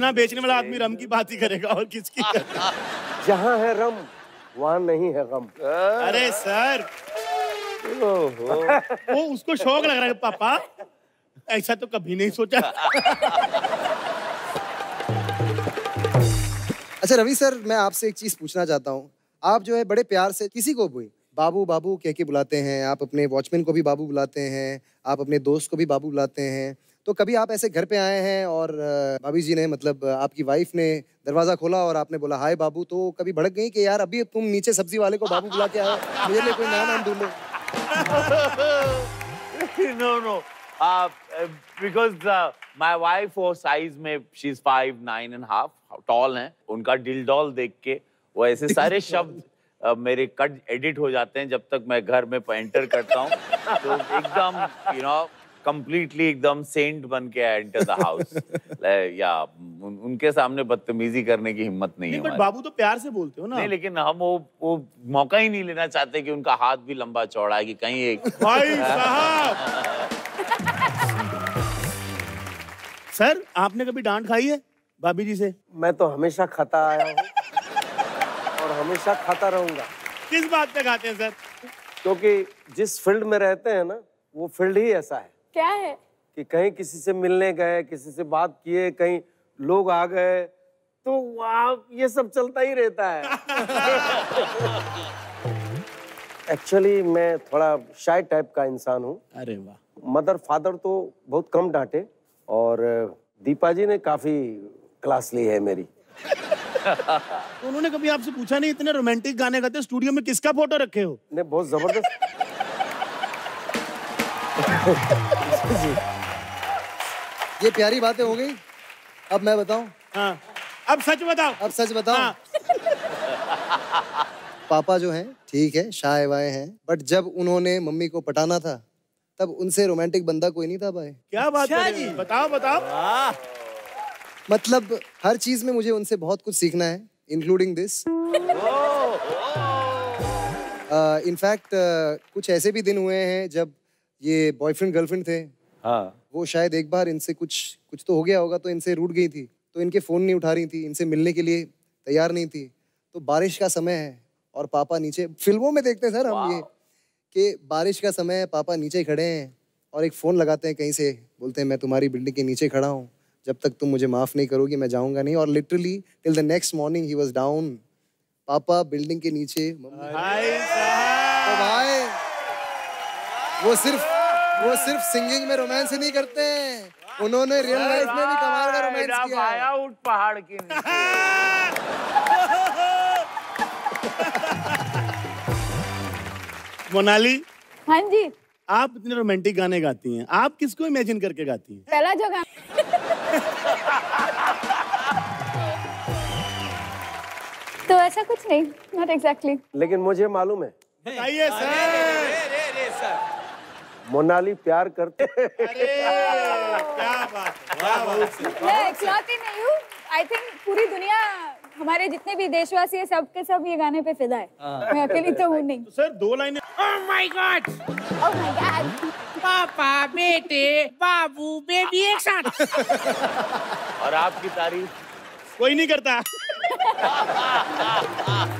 गन्ना बेचने वाला आदमी रम की बात ही करेगा और किसकी? जहाँ है रम वहाँ नहीं है गम। अरे सर। वो उसको शौक लग रहा है पापा। ऐसा तो कभी नहीं सोचा। अच्छा रवि सर मैं आपसे एक चीज़ पूछना चाहता हूँ। आप जो है बड़े प्यार से किसी को भी बाबू बाबू कह के बुलाते हैं। आप अपने वॉचमैन को भी बाबू बुलाते हैं। आप अपने दोस्त को भी बाबू बुलाते हैं। तो कभी आप ऐसे घर पे आए हैं और भाभी जी ने मतलब आपकी वाइफ ने दरवाज़ा खोला और आपने बोला हाय बाबू तो कभी भड़क गई कि यार अभी तुम नीचे सब्ज़ी वाले को बाबू बुला के आए मेरे लिए कोई नया नाम ढूंढो। No, no. Uh, uh, because uh, my wife वो size में she's five nine and half tall हैं। उनका दिल डॉल देख के वो ऐसे सारे शब्द uh, मेरे कट एडिट हो जाते हैं जब तक मैं घर में एंटर करता हूँ। तो एकदम यू नो completely एकदम सेंट बन के एंटर द हाउस या उन, उनके सामने बदतमीजी करने की हिम्मत नहीं है नहीं बट बाबू तो प्यार से बोलते हो ना। नहीं लेकिन हम वो वो मौका ही नहीं लेना चाहते कि उनका हाथ भी लंबा चौड़ा है कि कहीं एक भाई साहब! सर आपने कभी डांट खाई है भाभी जी से? मैं तो हमेशा खाता आया हूँ और हमेशा खाता रहूँगा। किस बात पे खाते हैं सर? क्योंकि जिस फ़ील्ड में रहते हैं ना वो फ़ील्ड ही ऐसा है। क्या है? कि कहीं किसी से मिलने गए किसी से बात किए कहीं लोग आ गए तो वहाँ ये सब चलता ही रहता है। एक्चुअली मैं थोड़ा शाय टाइप का इंसान हूँ। अरे वाह। मदर फादर तो बहुत कम डांटे और दीपा जी ने काफ़ी क्लास ली है मेरी। तो उन्होंने कभी आपसे पूछा नहीं इतने रोमांटिक गाने गाते स्टूडियो में किसका फ़ोटो रखे हो? ने बहुत ज़बरदस्त ये प्यारी बातें हो गई। अब मैं बताऊँ? हाँ। अब सच बताओ। अब सच बताओ हाँ। पापा जो हैं ठीक है शाय वाय हैं बट जब उन्होंने मम्मी को पटाना था तब उनसे रोमांटिक बंदा कोई नहीं था भाई। क्या बात रहे हो? बताओ बताओ। मतलब हर चीज़ में मुझे उनसे बहुत कुछ सीखना है इंक्लूडिंग दिस इनफैक्ट कुछ ऐसे भी दिन हुए हैं जब ये बॉयफ्रेंड गर्लफ्रेंड थे। हाँ। वो शायद एक बार इनसे कुछ कुछ तो हो गया होगा तो इनसे रूठ गई थी। तो इनके फ़ोन नहीं उठा रही थी इनसे मिलने के लिए तैयार नहीं थी। तो बारिश का समय है और पापा नीचे फ़िल्मों में देखते हैं सर हम ये कि बारिश का समय है पापा नीचे खड़े हैं और एक फ़ोन लगाते हैं कहीं से बोलते हैं मैं तुम्हारी बिल्डिंग के नीचे खड़ा हूँ। जब तक तुम मुझे माफ़ नहीं करोगी मैं जाऊँगा नहीं। और literally till the next morning he was down पापा बिल्डिंग के नीचे भाई तो भाई वो सिर्फ़ वो सिर्फ़ सिंगिंग में रोमांस ही नहीं करते हैं उन्होंने रियल लाइफ में भी कमाल का रोमांस किया है आया उठ पहाड़ के नीचे मोनाली हाँ जी आप इतने रोमांटिक गाने गाती हैं आप किसको इमेजिन करके गाती हैं पहला जो गाना तो ऐसा कुछ नहीं नॉट एग्जैक्टली लेकिन मुझे मालूम है बताइए सर मोनाली प्यार करते अरे क्या बात है, क्या बात है। मैं इकलौती नहीं हूँ। आई थिंक पूरी दुनिया हमारे जितने भी देशवासी है सब के सब ये गाने पे फिदा है। मैं अकेली तो हूँ नहीं। तो सर दो लाइनें। Oh my God! Oh my God पापा बेटे बाबू बेबी एक साथ। और आपकी तारीफ़? कोई नहीं करता।